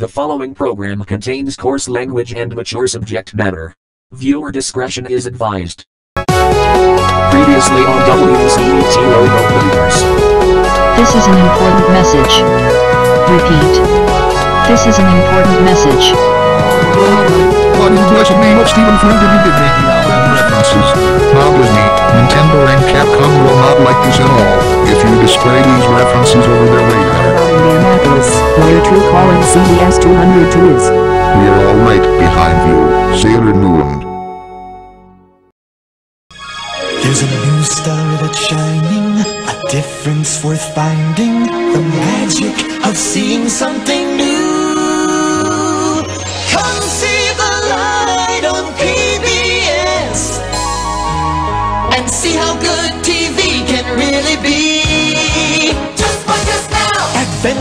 The following program contains coarse language and mature subject matter. Viewer discretion is advised. Previously on WCUT Logo Bloopers. This is an important message. Repeat. This is an important message. What in the blessed name of Stephen Flynn did you be making out references? Not Disney, Nintendo and Capcom will not like this at all, if you display these references over their radar. Indianapolis, where True Calling CBS 202 is. We're all right behind you, Sailor Moon. There's a new star that's shining, a difference worth finding, the magic of seeing something new.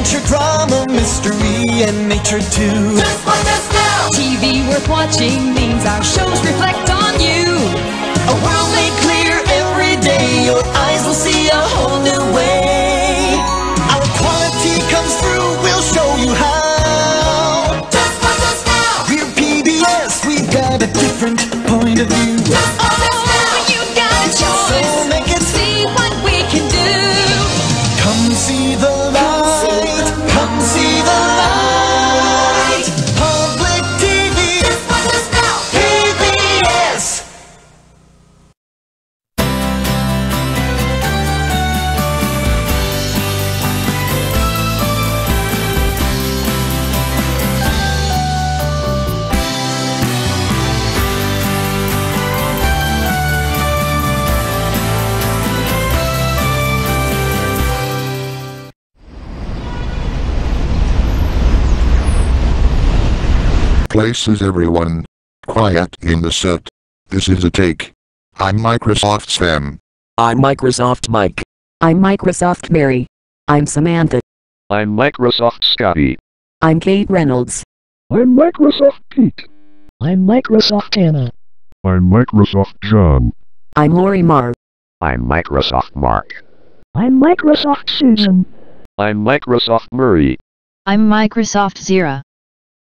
Adventure, drama, mystery, and nature too. Just watch us now. TV worth watching means our shows reflect on you. A world made clear every day. Your eyes will see a whole new way. Our quality comes through. We'll show you how. Just watch us now. We're PBS. We've got a different point of view. Places everyone. Quiet in the set. This is a take. I'm Microsoft Sam. I'm Microsoft Mike. I'm Microsoft Mary. I'm Samantha. I'm Microsoft Scotty. I'm Kate Reynolds. I'm Microsoft Pete. I'm Microsoft Anna. I'm Microsoft John. I'm Lori Marr. I'm Microsoft Mark. I'm Microsoft Susan. I'm Microsoft Murray. I'm Microsoft Zira.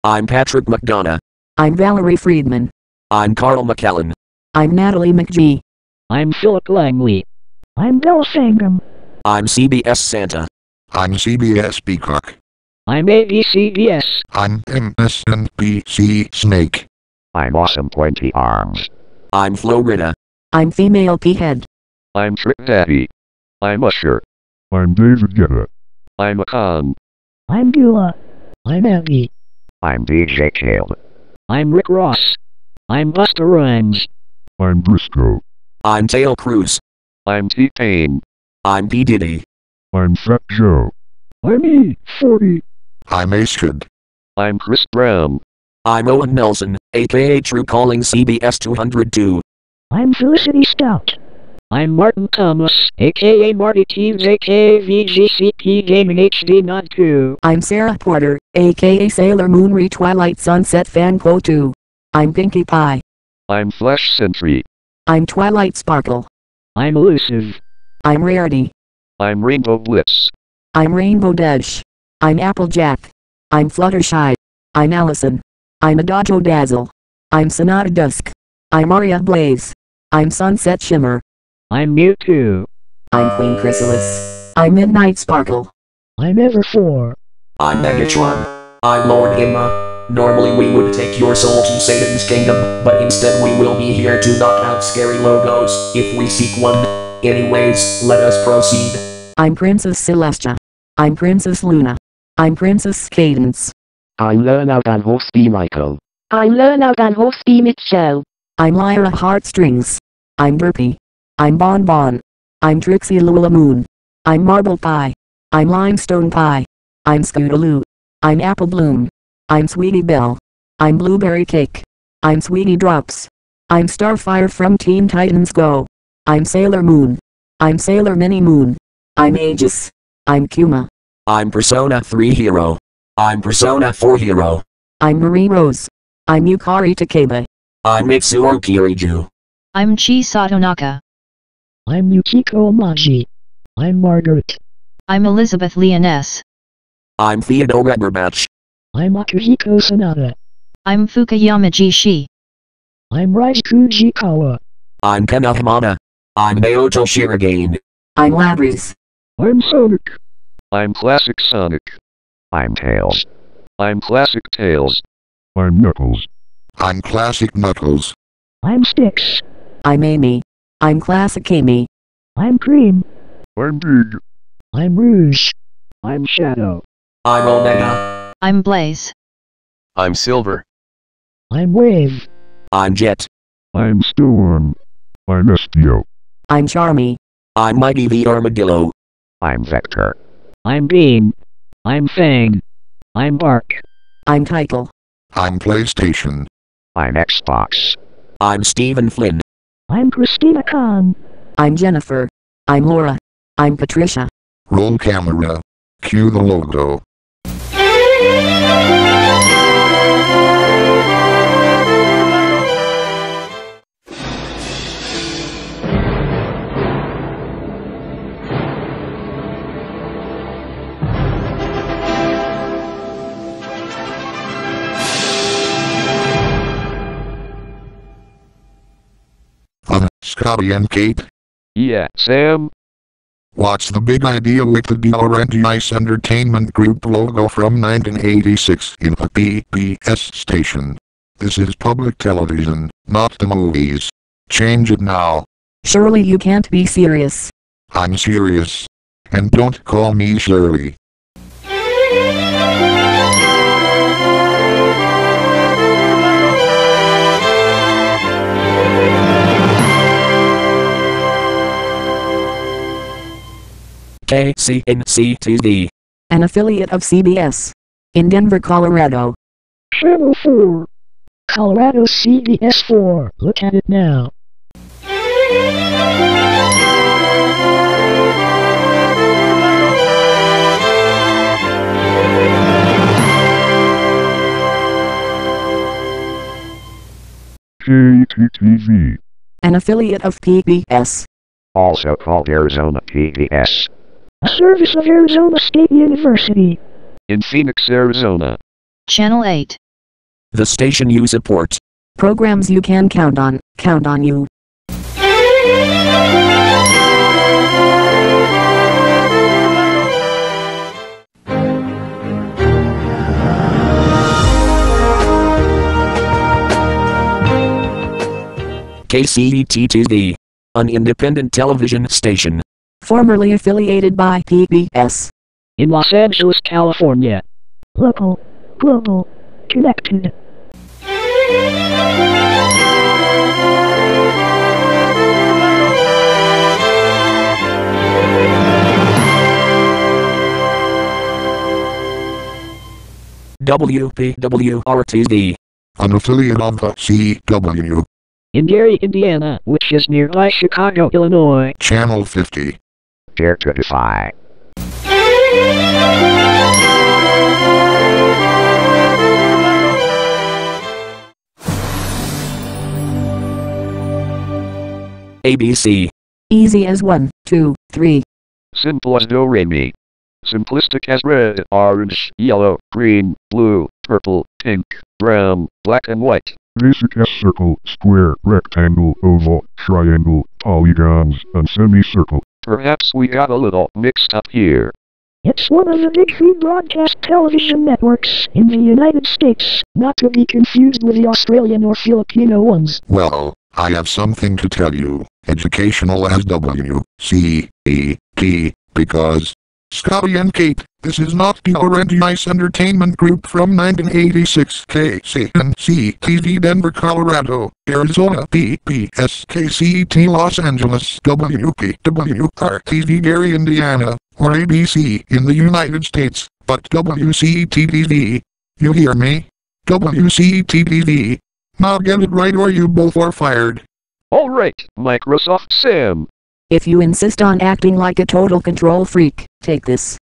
I'm Patrick McDonough. I'm Valerie Friedman. I'm Carl McCallan. I'm Natalie McGee. I'm Philip Langley. I'm Bill Sangam. I'm CBS Santa. I'm CBS Peacock. I'm ABCBS. I'm MSNBC Snake. I'm Awesome Pointy Arms. I'm Florida. I'm Female P-Head. I'm Trick Daddy. I'm Usher. I'm David Guetta. I'm Akon. I'm Beulah. I'm Abby. I'm DJ Khaled. I'm Rick Ross. I'm Busta Rhymes. I'm Briscoe. I'm Taio Cruz. I'm T-Pain. I'm P. Diddy. I'm Fat Joe. I'm E. 40. I'm Astrid. I'm Chris Brown. I'm Owen Nelson, aka True Calling CBS 202. I'm Felicity Stout. I'm Martin Thomas, aka Marty Teves, aka VGCP Gaming HD Not 2. I'm Sarah Porter, aka Sailor Moon Re Twilight Sunset Fan Quo 2. I'm Pinkie Pie. I'm Flash Sentry. I'm Twilight Sparkle. I'm Elusive. I'm Rarity. I'm Rainbow Blitz. I'm Rainbow Dash. I'm Applejack. I'm Fluttershy. I'm Allison. I'm Adagio Dazzle. I'm Sonata Dusk. I'm Aria Blaze. I'm Sunset Shimmer. I'm Mewtwo. I'm Queen Chrysalis. I'm Midnight Sparkle. I'm Ever4. I'm Megatron. I'm Lord Imma. Normally we would take your soul to Satan's kingdom, but instead we will be here to knock out scary logos, if we seek one. Anyways, let us proceed. I'm Princess Celestia. I'm Princess Luna. I'm Princess Cadence. I'm Lernout and Hauspie Michael. I'm Lernout and Hauspie Mitchell. I'm Lyra Heartstrings. I'm Burpee. I'm Bon Bon. I'm Trixie Lula Moon. I'm Marble Pie. I'm Limestone Pie. I'm Scootaloo. I'm Apple Bloom. I'm Sweetie Belle. I'm Blueberry Cake. I'm Sweetie Drops. I'm Starfire from Teen Titans Go. I'm Sailor Moon. I'm Sailor Mini Moon. I'm Aegis. I'm Kuma. I'm Persona 3 Hero. I'm Persona 4 Hero. I'm Marie Rose. I'm Yukari Takeba. I'm Mitsuru Kirijo. I'm Chie Satonaka. I'm Yukiko Maji. I'm Margaret. I'm Elizabeth Leoness. I'm Theodore Eberbach. I'm Akihiko Sanada. I'm Fukuyama Jishi. I'm Rise Kujikawa. I'm Ken Hamada. I'm Naoto Shirogane. I'm Labrys. I'm Sonic. I'm Classic Sonic. I'm Tails. I'm Classic Tails. I'm Knuckles. I'm Classic Knuckles. I'm Sticks. I'm Amy. I'm Classic Amy. I'm Cream. I'm Big. I'm Rouge. I'm Shadow. I'm Omega. I'm Blaze. I'm Silver. I'm Wave. I'm Jet. I'm Storm. I'm Espio. I'm Charmy. I'm Mighty the Armadillo. I'm Vector. I'm Bean. I'm Fang. I'm Bark. I'm Title. I'm PlayStation. I'm Xbox. I'm Stephen Flynn. I'm Christina Khan. I'm Jennifer. I'm Laura. I'm Patricia. Roll camera. Cue the logo. Scotty and Kate, Yeah, Sam. What's the big idea with the DRND Ice Entertainment Group logo from 1986 in a PBS station? This is public television, not the movies. Change it now. Surely you can't be serious. I'm serious. And don't call me Shirley. KCNC TV. An affiliate of CBS. In Denver, Colorado. Channel 4. Colorado CBS 4. Look at it now. KTTV. An affiliate of PBS. Also called Arizona PBS. A service of Arizona State University. In Phoenix, Arizona. Channel 8. The station you support. Programs you can count on. Count on you. KCET TV. An independent television station. Formerly affiliated by PBS. In Los Angeles, California. Local. Global. Connected. WPWR-TV. An affiliate of the CW. In Gary, Indiana, which is nearby Chicago, Illinois. Channel 50. Dare to defy. ABC. Easy as one, two, three. Simple as do re mi. Simplistic as red, orange, yellow, green, blue, purple, pink, brown, black and white. Basic as circle, square, rectangle, oval, triangle, polygons, and semicircle. Perhaps we got a little mixed up here. It's one of the big three broadcast television networks in the United States, not to be confused with the Australian or Filipino ones. Well, I have something to tell you. Educational as W, C, E, T, because. Scotty and Kate, this is not the Orange Ice Entertainment Group from 1986 KCNC TV Denver, Colorado, Arizona PBS KCET Los Angeles WPWR TV Gary, Indiana, or ABC in the United States, but WCTV. You hear me? WCTV. Now get it right or you both are fired. Alright, Microsoft Sam. If you insist on acting like a total control freak, take this.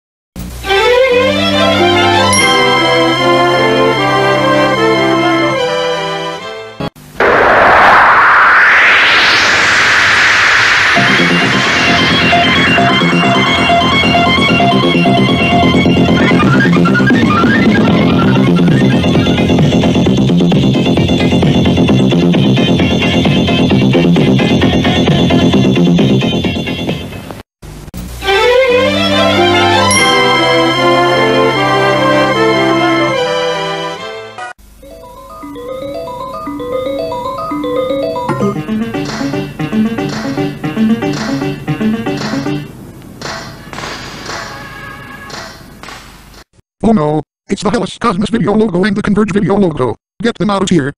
Oh no, it's the Hellas Cosmos video logo and the Converge video logo. Get them out of here.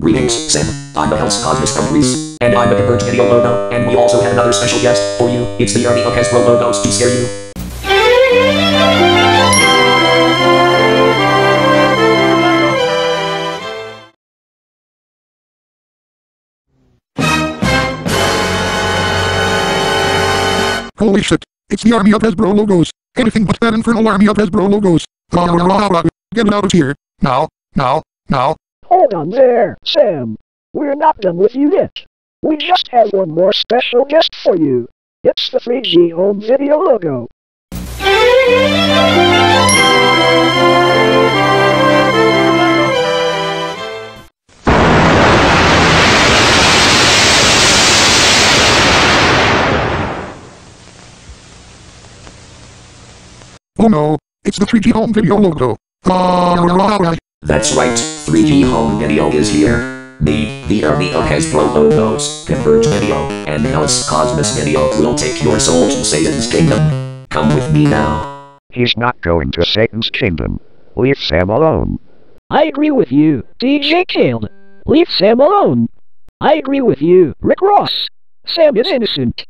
Greetings, Sam. I'm the Hellas Cosmos from Greece, and I'm the Converge Video logo, and we also have another special guest for you. It's the Army of Hasbro logos to scare you. Holy shit, it's the army of Hasbro logos. Anything but that infernal army of Hasbro logos. Get out of here. Now, now, now. Hold on there, Sam. We're not done with you yet. We just have one more special guest for you. It's the 3G Home Video logo. Oh no, it's the 3G home video logo. Alright. That's right, 3G Home Video is here. Me, the Army of Hasbro logos, Converge Video, and House Cosmos Video will take your soul to Satan's kingdom. Come with me now. He's not going to Satan's kingdom. Leave Sam alone. I agree with you, DJ Khaled. Leave Sam alone. I agree with you, Rick Ross. Sam is innocent.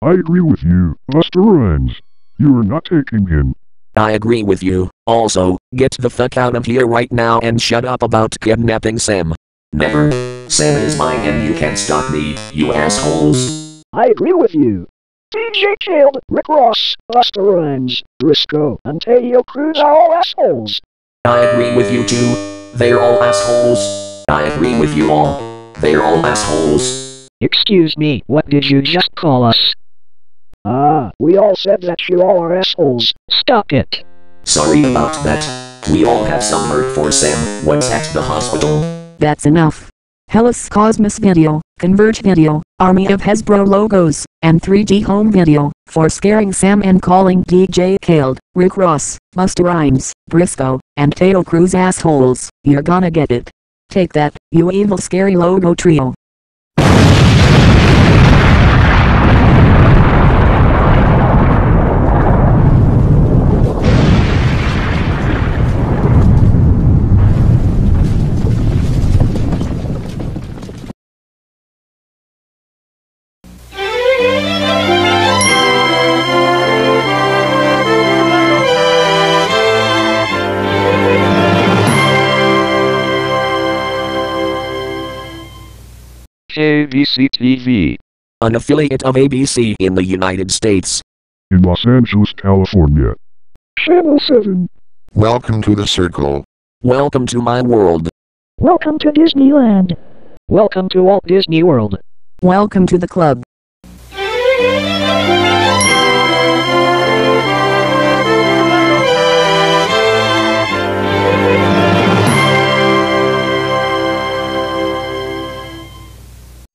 I agree with you, Busta Rhymes. You are not taking him. I agree with you. Also, get the fuck out of here right now and shut up about kidnapping Sam. Never. Sam is mine and you can't stop me, you assholes. I agree with you. DJ Khaled, Rick Ross, Busta Rhymes, Briscoe, and Cruz are all assholes. I agree with you too. They're all assholes. I agree with you all. They're all assholes. Excuse me, what did you just call us? Ah, we all said that you all are assholes. Stop it. Sorry about that. We all have some hurt for Sam. What's at the hospital? That's enough. Hellas Cosmos Video, Converge Video, Army of Hasbro logos, and 3G Home Video, for scaring Sam and calling DJ Khaled, Rick Ross, Busta Rhymes, Briscoe, and Taio Cruz assholes. You're gonna get it. Take that, you evil scary logo trio. KVC TV. An affiliate of ABC in the United States. In Los Angeles, California. Channel 7. Welcome to the circle. Welcome to my world. Welcome to Disneyland. Welcome to Walt Disney World. Welcome to the club.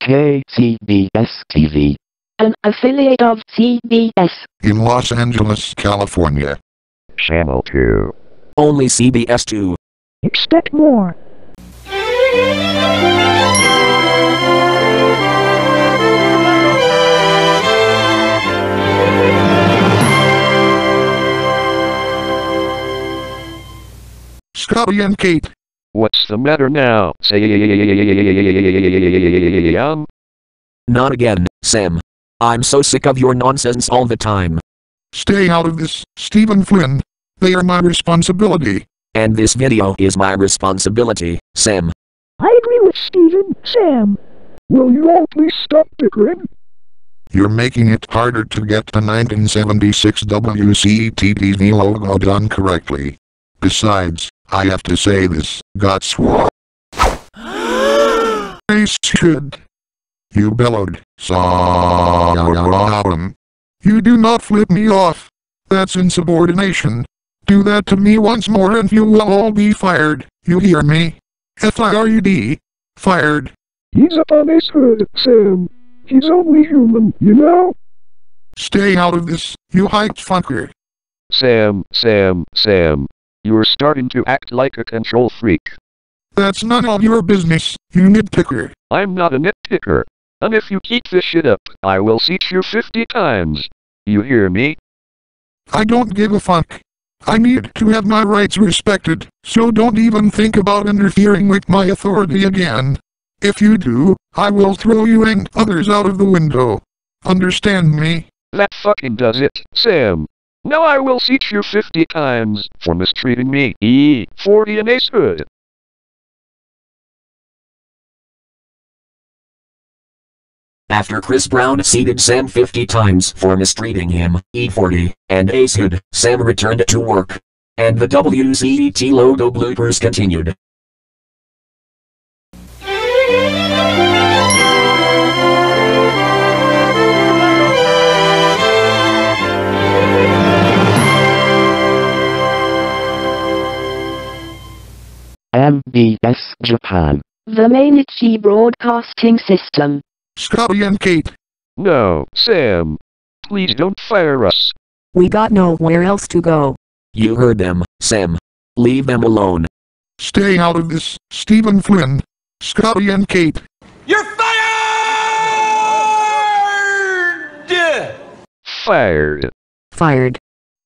KCBS TV. An affiliate of CBS. In Los Angeles, California. Channel 2. Only CBS 2. Expect more. Scotty and Kate. What's the matter now? Sam? Not again, Sam. I'm so sick of your nonsense all the time. Stay out of this, Stephen Flynn. They are my responsibility. And this video is my responsibility, Sam. I agree with Steven, Sam. Will you all please stop bickering? You're making it harder to get the 1976 WCTV logo done correctly. Besides, I have to say this, God swore. Ace should. You bellowed, Solemn. You do not flip me off. That's insubordination. Do that to me once more and you will all be fired. You hear me? F-I-R-U-D. Fired. He's up on his hood, Sam. He's only human, you know? Stay out of this, you hyped fucker. Sam, Sam, Sam. You're starting to act like a control freak. That's none of your business, you nitpicker. I'm not a nitpicker. And if you keep this shit up, I will seat you 50 times. You hear me? I don't give a fuck. I need to have my rights respected, so don't even think about interfering with my authority again. If you do, I will throw you and others out of the window. Understand me? That fucking does it, Sam. Now I will seat you 50 times for mistreating me. E. 40 and Ace Hood. After Chris Brown seated Sam 50 times for mistreating him, E40, and Ace Hood, Sam returned to work. And the WCET logo bloopers continued. MBS Japan. The Mainichi Broadcasting System. Scotty and Kate. No, Sam. Please don't fire us. We got nowhere else to go. You heard them, Sam. Leave them alone. Stay out of this, Stephen Flynn. Scotty and Kate. You're fired! Fired. Fired.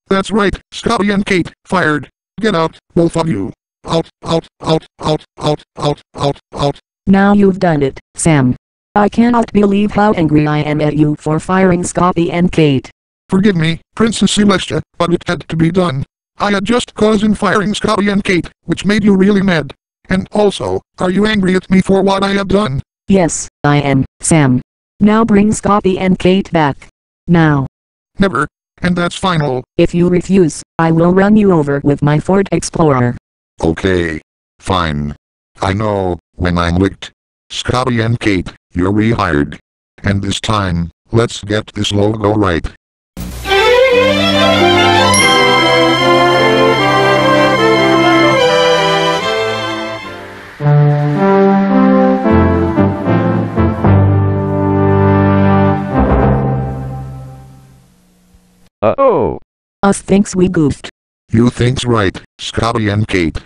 That's right, Scotty and Kate, fired. Get out, both of you. Out, out, out, out, out, out, out, out. Now you've done it, Sam. I cannot believe how angry I am at you for firing Scotty and Kate. Forgive me, Princess Celestia, but it had to be done. I had just cause in firing Scotty and Kate, which made you really mad. And also, are you angry at me for what I have done? Yes, I am, Sam. Now bring Scotty and Kate back. Now. Never. And that's final. If you refuse, I will run you over with my Ford Explorer. Okay. Fine. I know, when I'm licked. Scotty and Kate, you're rehired. And this time, let's get this logo right. Uh-oh. Us thinks we goofed. You think's right, Scotty and Kate.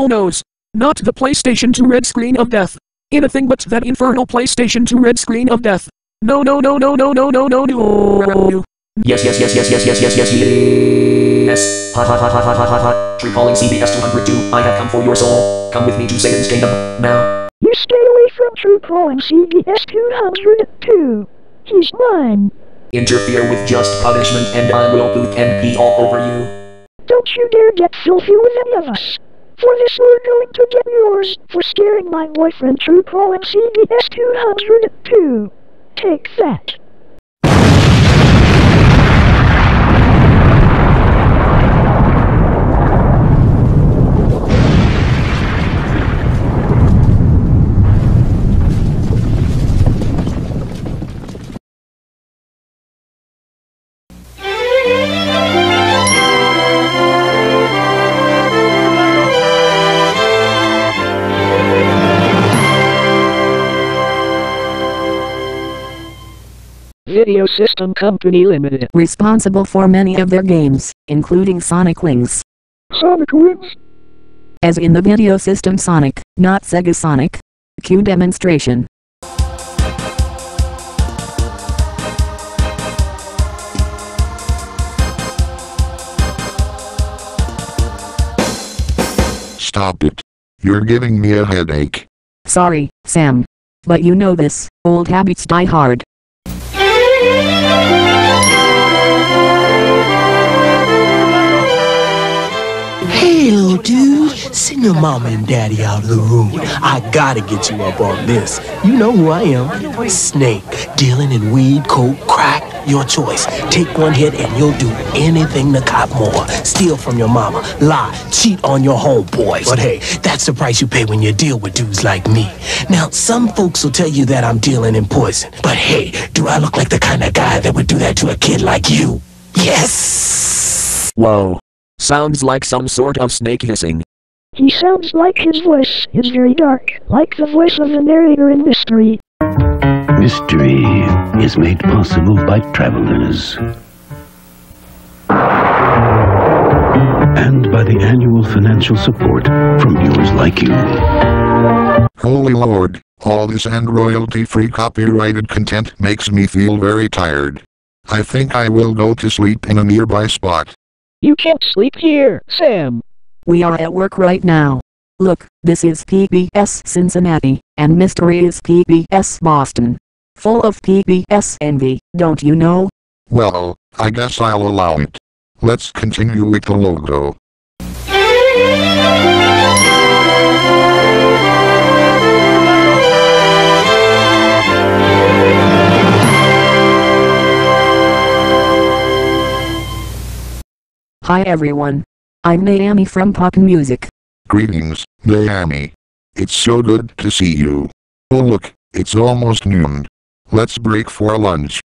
Oh noes. Not the PlayStation 2 red screen of death. Anything but that infernal PlayStation 2 red screen of death. No no no no no no no no no. Yes, yes, yes, yes, yes, yes, yes, yes, yes. Hot, hot, hot, hot, hot, hot, hot, hot. Recalling CBS 202. I have come for your soul. Come with me to Satan's kingdom. Now. You stay away from True Calling CBS 202. He's mine. Interfere with just punishment and I will poop and pee all over you. Don't you dare get filthy with any of us. For this we're going to get yours for scaring my boyfriend True Calling CBS 202. Take that. Video System Company Limited. Responsible for many of their games, including Sonic Wings. Sonic Wings? As in the video system Sonic, not Sega Sonic. Cue demonstration. Stop it. You're giving me a headache. Sorry, Sam. But you know this, old habits die hard. Dude, send your mama and daddy out of the room. I gotta get you up on this. You know who I am. Snake, dealing in weed, coke, crack, your choice. Take one hit and you'll do anything to cop more. Steal from your mama, lie, cheat on your homeboys. But hey, that's the price you pay when you deal with dudes like me. Now, some folks will tell you that I'm dealing in poison. But hey, do I look like the kind of guy that would do that to a kid like you? Yes! Whoa. Sounds like some sort of snake hissing. He sounds like his voice is very dark, like the voice of the narrator in Mystery. Mystery is made possible by travelers. And by the annual financial support from viewers like you. Holy Lord, all this and royalty-free copyrighted content makes me feel very tired. I think I will go to sleep in a nearby spot. You can't sleep here, Sam. We are at work right now. Look, this is PBS Cincinnati, and Mystery is PBS Boston. Full of PBS envy, don't you know? Well, I guess I'll allow it. Let's continue with the logo. Hi everyone. I'm Naomi from Pop Music. Greetings, Naomi. It's so good to see you. Oh look, it's almost noon. Let's break for lunch.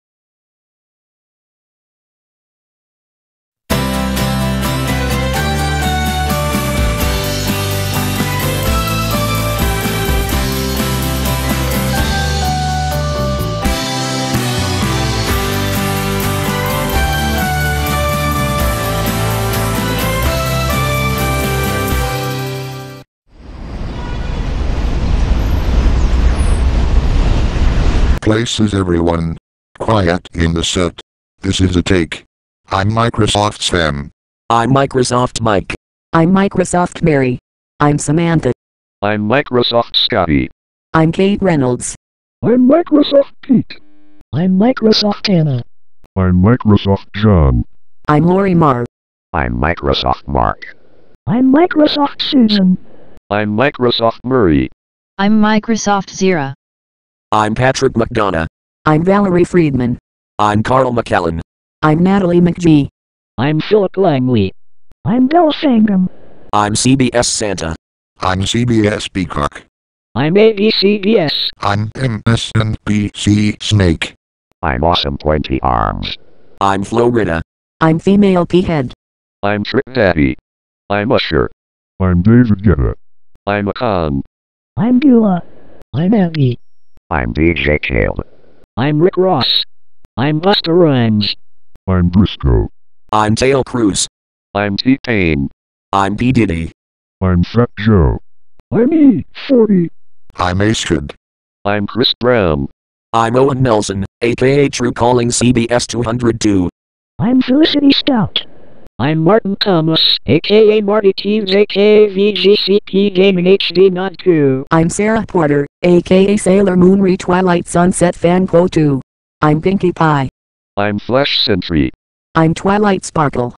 Places everyone. Quiet in the set. This is a take. I'm Microsoft Sam. I'm Microsoft Mike. I'm Microsoft Mary. I'm Samantha. I'm Microsoft Scotty. I'm Kate Reynolds. I'm Microsoft Pete. I'm Microsoft Anna. I'm Microsoft John. I'm Lori Marr. I'm Microsoft Mark. I'm Microsoft Susan. I'm Microsoft Murray. I'm Microsoft Zira. I'm Patrick McDonough. I'm Valerie Friedman. I'm Carl McKellen. I'm Natalie McGee. I'm Philip Langley. I'm Bill Sangam. I'm CBS Santa. I'm CBS Peacock. I'm ABCBS. I'm MSNBC Snake. I'm Awesome Pointy Arms. I'm Florida. I'm Female P-Head. I'm Trick Daddy. I'm Usher. I'm David Guetta. I'm Akon. I'm Beulah. I'm Andy. I'm DJ Khaled. I'm Rick Ross. I'm Busta Rhymes. I'm Briscoe. I'm Taio Cruz. I'm T-Pain. I'm P. Diddy. I'm Fat Joe. I'm E. 40. I'm Astrid. I'm Chris Brown. I'm Owen Nelson, aka True Calling CBS 202. I'm Felicity Stout. I'm Martin Thomas, aka Marty Teves, aka VGCP Gaming HD Not 2. I'm Sarah Porter, aka Sailor Moon Re Twilight Sunset Fan Quo 2. I'm Pinkie Pie. I'm Flash Sentry. I'm Twilight Sparkle.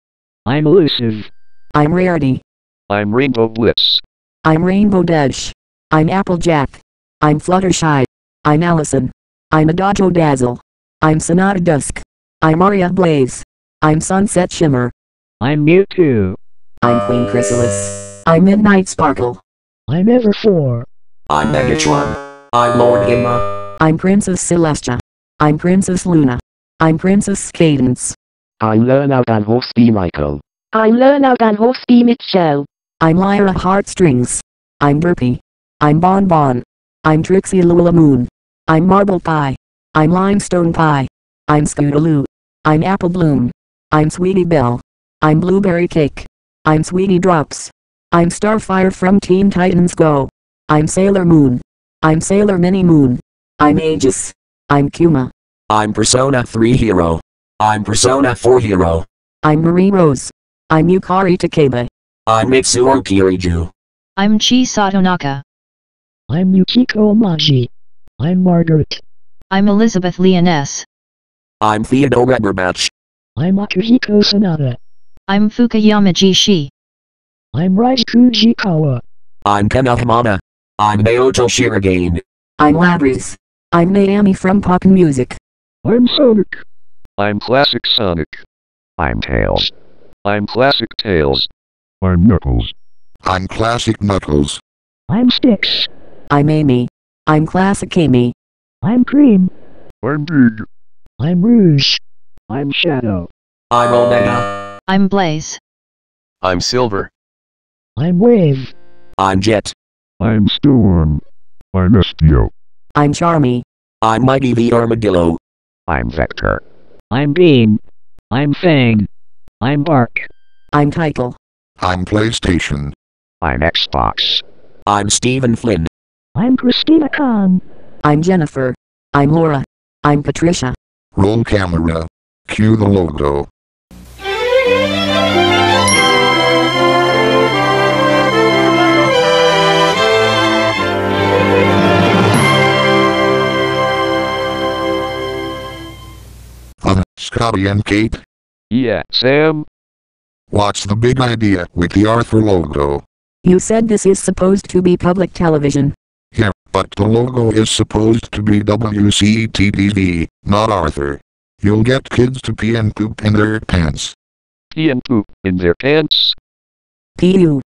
I'm Elusive. I'm Rarity. I'm Rainbow Blitz. I'm Rainbow Dash. I'm Applejack. I'm Fluttershy. I'm Allison. I'm Adagio Dazzle. I'm Sonata Dusk. I'm Aria Blaze. I'm Sunset Shimmer. I'm Mewtwo. I'm Queen Chrysalis. I'm Midnight Sparkle. I'm Everfour. I'm Megatron. I'm Lord Emma. I'm Princess Celestia. I'm Princess Luna. I'm Princess Cadence. I'm Lernout and Hauspie Michael. I'm Lernout and Hauspie Mitchell. I'm Lyra Heartstrings. I'm Burpee. I'm Bon Bon. I'm Trixie Lula Moon. I'm Marble Pie. I'm Limestone Pie. I'm Scootaloo. I'm Apple Bloom. I'm Sweetie Belle. I'm Blueberry Cake. I'm Sweetie Drops. I'm Starfire from Teen Titans Go. I'm Sailor Moon. I'm Sailor Mini Moon. I'm Aegis. I'm Kuma. I'm Persona 3 Hero. I'm Persona 4 Hero. I'm Marie Rose. I'm Yukari Takeba. I'm Mitsuru Kirijo. I'm Chie Satonaka. I'm Yukiko Amagi. I'm Margaret. I'm Elizabeth Leoness. I'm Theodore Eberbach. I'm Akihiko Sanada. I'm Fukuyama Jishi. I'm Rise Kujikawa. I'm Ken Hamada. I'm Naoto Shirogane. I'm Labrys. I'm Naomi from Pop Music. I'm Sonic. I'm Classic Sonic. I'm Tails. I'm Classic Tails. I'm Knuckles. I'm Classic Knuckles. I'm Sticks. I'm Amy. I'm Classic Amy. I'm Cream. I'm Big. I'm Rouge. I'm Shadow. I'm Omega. I'm Blaze. I'm Silver. I'm Wave. I'm Jet. I'm Storm. I'm Espio. I'm Charmy. I'm Mighty the Armadillo. I'm Vector. I'm Bean. I'm Fang. I'm Bark. I'm Title. I'm PlayStation. I'm Xbox. I'm Stephen Flynn. I'm Christina Khan. I'm Jennifer. I'm Laura. I'm Patricia. Roll camera. Cue the logo. Uh, Scotty and Kate, Yeah, Sam? what's the big idea with the Arthur logo? You said this is supposed to be public television. Yeah, but the logo is supposed to be WCTV, not Arthur. You'll get kids to pee and poop in their pants. Pee and poop in their pants? PU.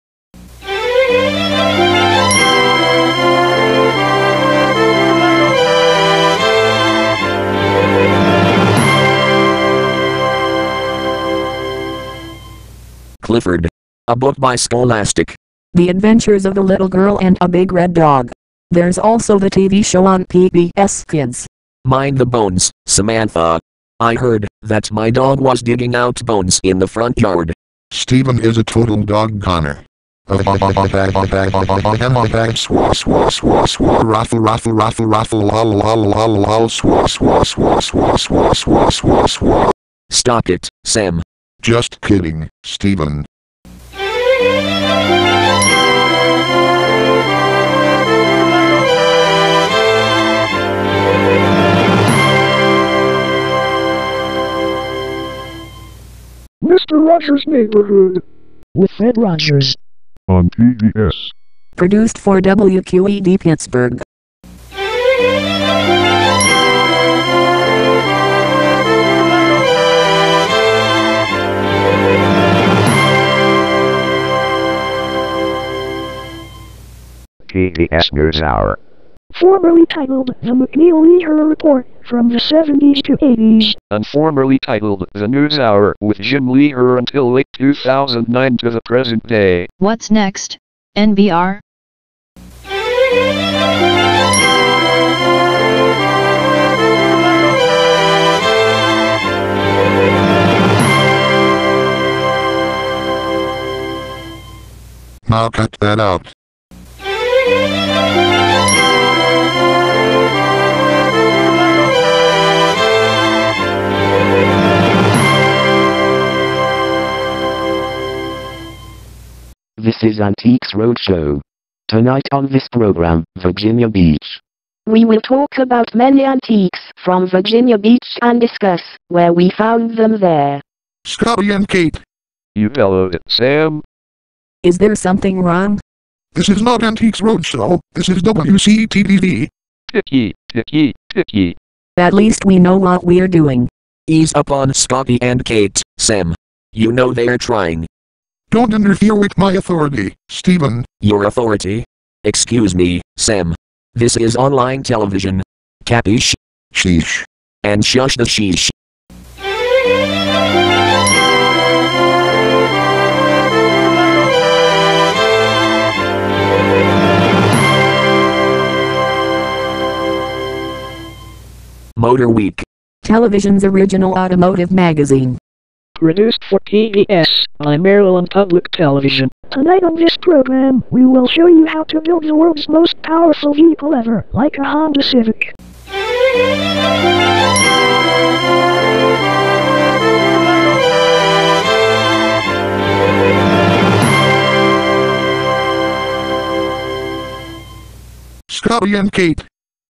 Clifford. A book by Scholastic. The Adventures of a Little Girl and a Big Red Dog. There's also the TV show on PBS Kids. Mind the bones, Samantha. I heard that my dog was digging out bones in the front yard. Steven is a total dog gunner. Raffle, raffle, raffle, raffle, lol, lol, lol, lol, swa, swa, swa, swa, swa, swa, swa, swa. Stop it, Sam. Just kidding, Steven. Mr. Rogers' Neighborhood. With Ed Rogers. On PBS. Produced for WQED Pittsburgh. PBS News Hour. Formerly titled The MacNeil Lehrer Report from the 70s to 80s. And formerly titled The News Hour with Jim Lehrer until late 2009 to the present day. What's next? NBR? Now cut that out. This is Antiques Roadshow. Tonight on this program, Virginia Beach. We will talk about many antiques from Virginia Beach and discuss where we found them there. Scotty and Kate, You bellowed it, Sam. Is there something wrong? this is not Antiques Roadshow, this is WCTV. Picky, picky, picky. At least we know what we're doing. Ease up on Scotty and Kate, Sam. You know they're trying. Don't interfere with my authority, Stephen. Your authority? Excuse me, Sam. This is online television. Capiche? Sheesh. And shush the sheesh. Motor Week. Television's original automotive magazine. Produced for PBS by Maryland Public Television. Tonight on this program, we will show you how to build the world's most powerful vehicle ever, like a Honda Civic. Scotty and Kate,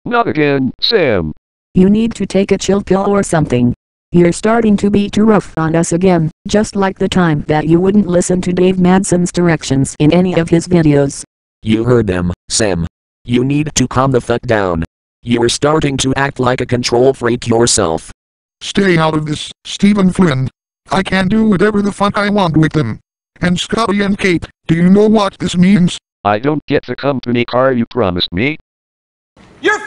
Not again, Sam. You need to take a chill pill or something. You're starting to be too rough on us again, just like the time that you wouldn't listen to Dave Madsen's directions in any of his videos. You heard them, Sam. You need to calm the fuck down. You're starting to act like a control freak yourself. stay out of this, Stephen Flynn. I can do whatever the fuck I want with them. And Scotty and Kate, do you know what this means? I don't get the company car you promised me. You're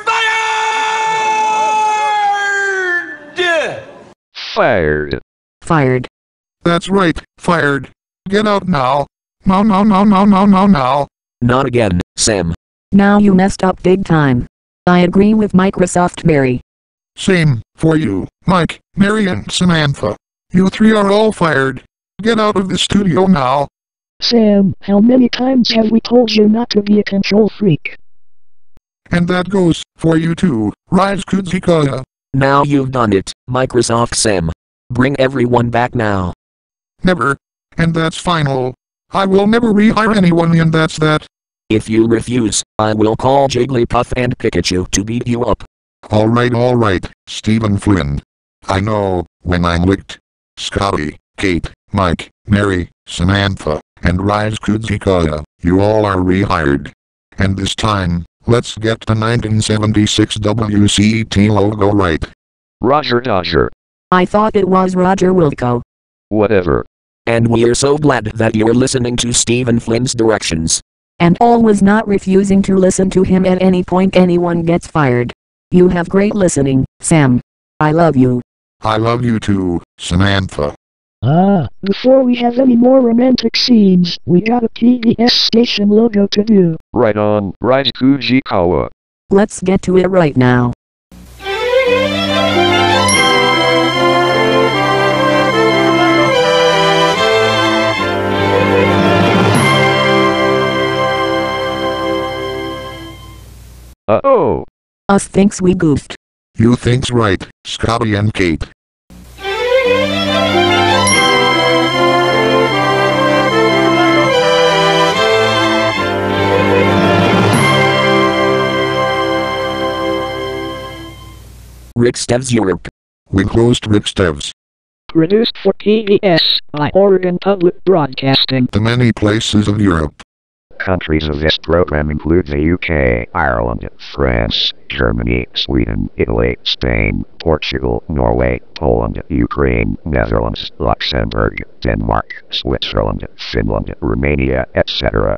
fired! Fired. Fired. That's right, fired. Get out now. Now, now, now, now, now, now, now. Not again, Sam. Now you messed up big time. I agree with Microsoft Mary. Same, for you, Mike, Mary and Samantha. You three are all fired. Get out of the studio now. Sam, how many times have we told you not to be a control freak? And that goes for you too, Rise Kujikawa. Now you've done it, Microsoft Sam. Bring everyone back now. Never. And that's final. Oh. I will never rehire anyone and that's that. If you refuse, I will call Jigglypuff and Pikachu to beat you up. Alright alright, Stephen Flynn. I know, when I'm licked. Scotty, Kate, Mike, Mary, Samantha, and Rise Kujikawa, you all are rehired. And this time, let's get the 1976 WCET logo right. Roger Dodger. I thought it was Roger Wilco. Whatever. And we're so glad that you're listening to Stephen Flynn's directions. And always not refusing to listen to him at any point anyone gets fired. You have great listening, Sam. I love you. I love you too, Samantha. Ah, before we have any more romantic scenes, we got a PBS station logo to do. Right on, Rise Kujikawa. Let's get to it right now. Uh-oh. Us thinks we goofed. You think's right, Scotty and Kate. Rick Steves Europe. We closed Rick Steves. Produced for PBS by Oregon Public Broadcasting. The many places of Europe. Countries of this program include the UK, Ireland, France, Germany, Sweden, Italy, Spain, Portugal, Norway, Poland, Ukraine, Netherlands, Luxembourg, Denmark, Switzerland, Finland, Romania, etc.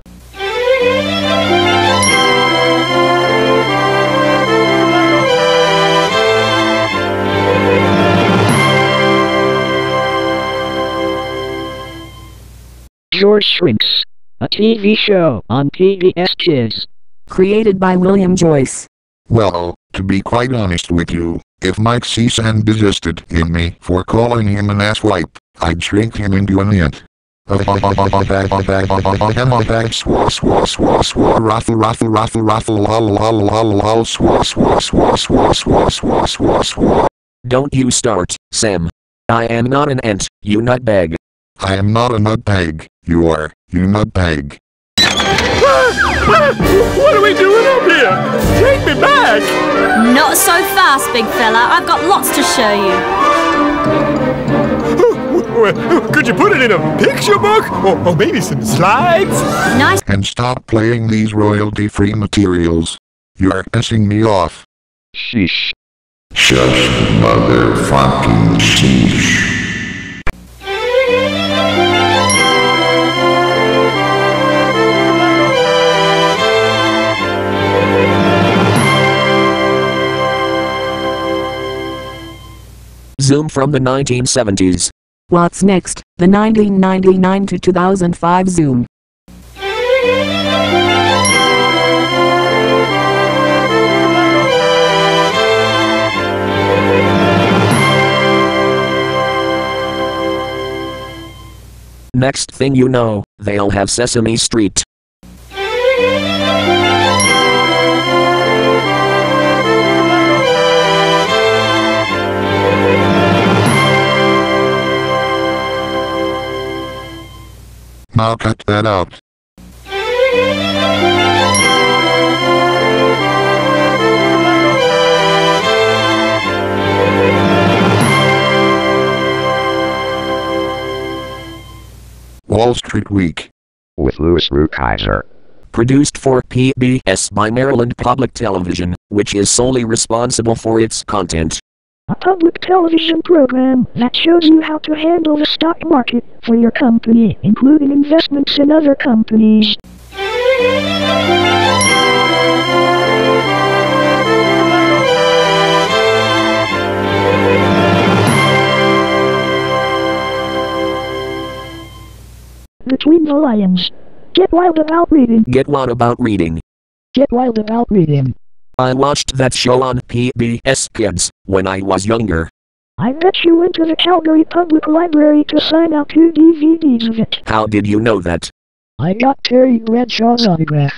George Shrinks, a TV show on PBS Kids. Created by William Joyce. Well, to be quite honest with you, if Mike Ceasan desisted in me for calling him an asswipe, I'd shrink him into an ant. Don't you start, Sam. I am not an ant, you nutbag. I am not a nutbag you are, you nutbag. What are we doing up here? Take me back! Not so fast, big fella. I've got lots to show you. Could you put it in a picture book? Or, or maybe some slides? Nice. And stop playing these royalty-free materials. You're pissing me off. Sheesh. Shush, motherfucking sheesh. Zoom from the 1970s. What's next? The 1999 to 2005 Zoom. Next thing you know, they'll have Sesame Street. Now cut that out. Wall Street Week. With Louis Rukeyser. Produced for PBS by Maryland Public Television, which is solely responsible for its content. A public television program that shows you how to handle the stock market for your company, including investments in other companies. Between the Lions. Get wild about reading. Get wild about reading. Get wild about reading. I watched that show on PBS Kids when I was younger. I bet you went to the Calgary Public Library to sign out two DVDs of it. How did you know that? I got Terry Bradshaw's autograph.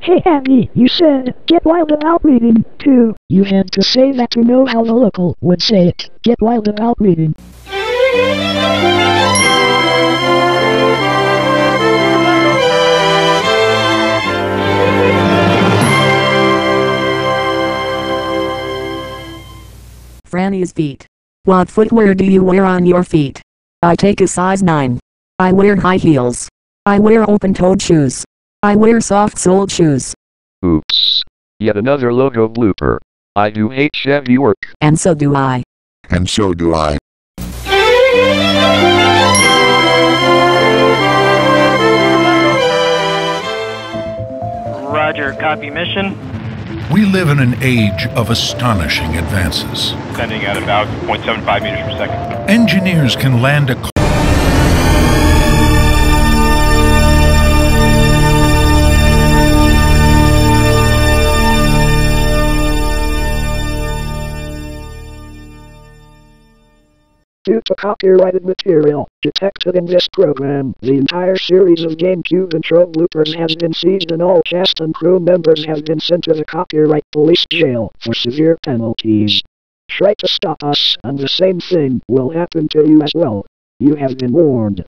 Hey Abby, you said, get wild about reading, too. You had to say that to know how the local would say it. Get wild about reading. Franny's feet. What footwear do you wear on your feet? I take a size 9. I wear high heels. I wear open-toed shoes. I wear soft-soled shoes. Oops. Yet another logo blooper. I do hate Chevy work. And so do I. And so do I. Roger, copy mission. We live in an age of astonishing advances. Sending at about 0.75 meters per second. Engineers can land a Due to copyrighted material detected in this program, the entire series of GameCube intro bloopers has been seized and all cast and crew members have been sent to the copyright police jail for severe penalties. Try to stop us, and the same thing will happen to you as well. You have been warned.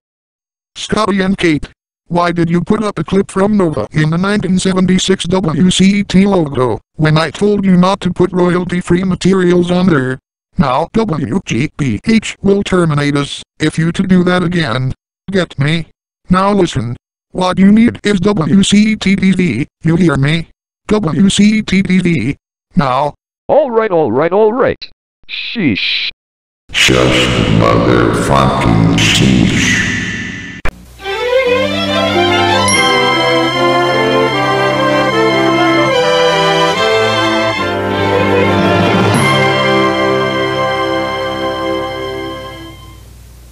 Scotty and Kate, why did you put up a clip from Nova in the 1976 WCT logo, when I told you not to put royalty-free materials on there? Now WGBH will terminate us, if you to do that again. Get me? Now listen. What you need is WCTV, you hear me? WCTV. Now. Alright, alright, alright. Sheesh. Shush, motherfucking sheesh.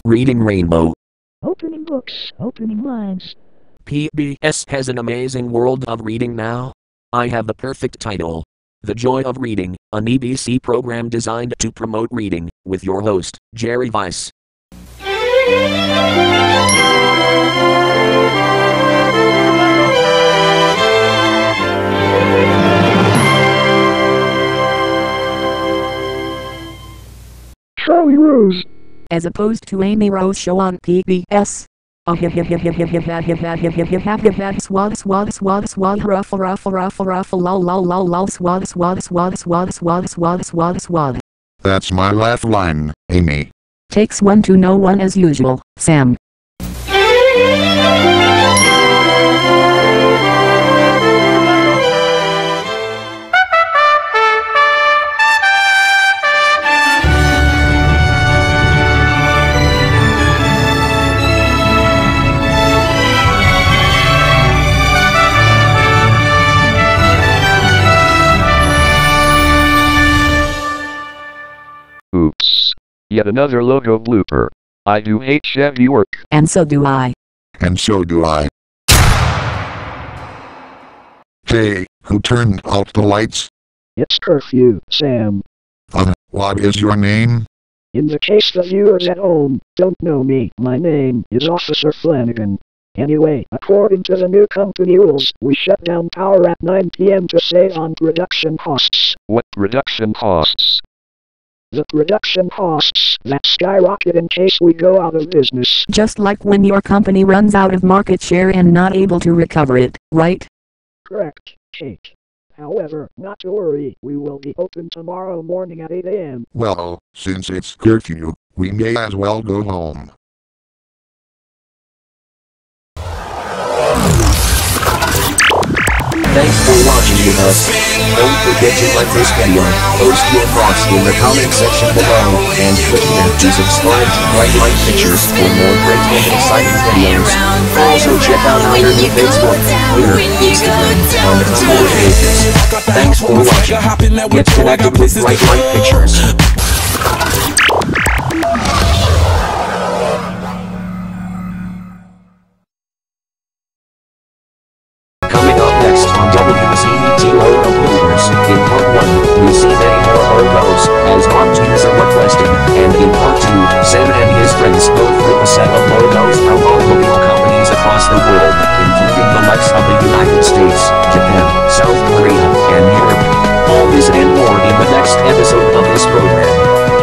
Reading Rainbow. Opening books, opening lines. PBS has an amazing world of reading now. I have the perfect title. The Joy of Reading, an EBC program designed to promote reading, with your host, Jerry Weiss. As opposed to Amy Rose show on PBS. Ruffle ruffle ruffle ruffle lol lol lol lol. That's my laugh line, Amy. Takes one to know one as usual, Sam. Yet another logo blooper. I do hate Chevy work. And so do I. And so do I. Hey, who turned out the lights? It's curfew, Sam. Uh, what is your name? In the case the viewers at home don't know me, my name is Officer Flanagan. Anyway, according to the new company rules, we shut down power at 9 p.m. to save on production costs. What production costs? The production costs that skyrocket in case we go out of business. Just like when your company runs out of market share and not able to recover it, right? Correct, Kate. However, not to worry, we will be open tomorrow morning at 8 a.m. Well, since it's curfew, we may as well go home. Thanks for watching with us. Don't forget to like this video, post your thoughts in the comment section below, and click here to subscribe to Bright Light Pictures for more great and exciting videos. Also check out our new Facebook, Twitter, Instagram, and Discord pages. Thanks for watching. Get connected with Bright Light Pictures. In part 1, we see that Igor arose as Monsters are requested, and in part 2, Sam and his friends go through a set of logos from automobile companies across the world, including the likes of the United States, Japan, South Korea, and Europe. All this and more in the next episode of this program.